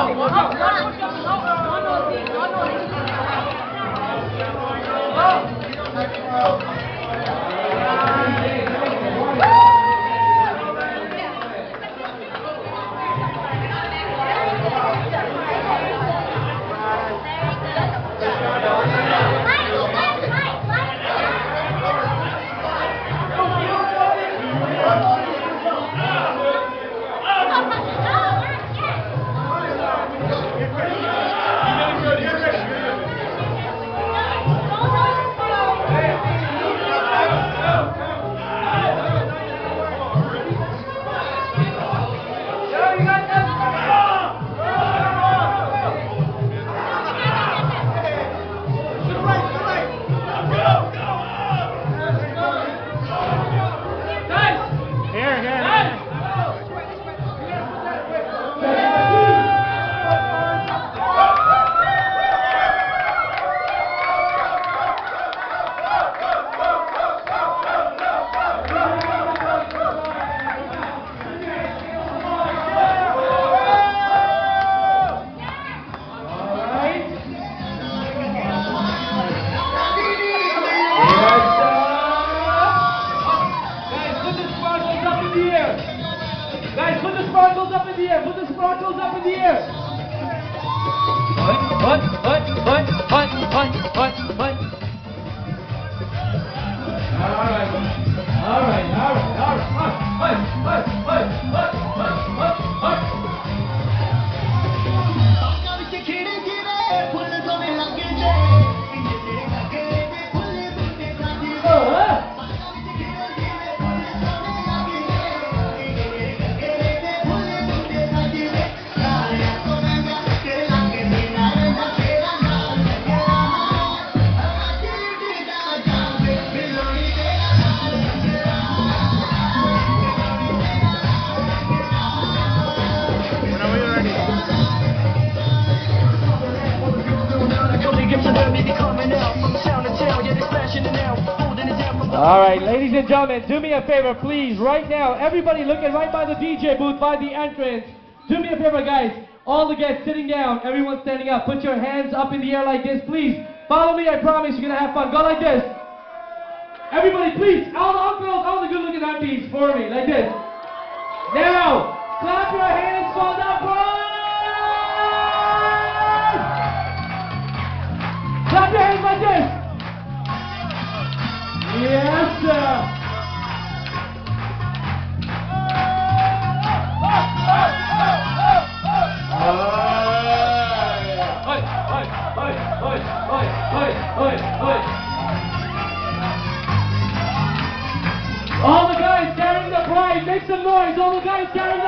와, 와, 와, air. Guys, put the sparkles up in the air. Put the sparkles up in the air. Hut, hut, hut, hut, All right, ladies and gentlemen, do me a favor, please, right now. Everybody looking right by the DJ booth, by the entrance. Do me a favor, guys. All the guests sitting down, everyone standing up. Put your hands up in the air like this, please. Follow me, I promise you're gonna have fun. Go like this. Everybody, please, all the uncles, all the good-looking aunties, for me, like this. Now, clap your hands All the guys carrying the bride, make some noise. All the guys carrying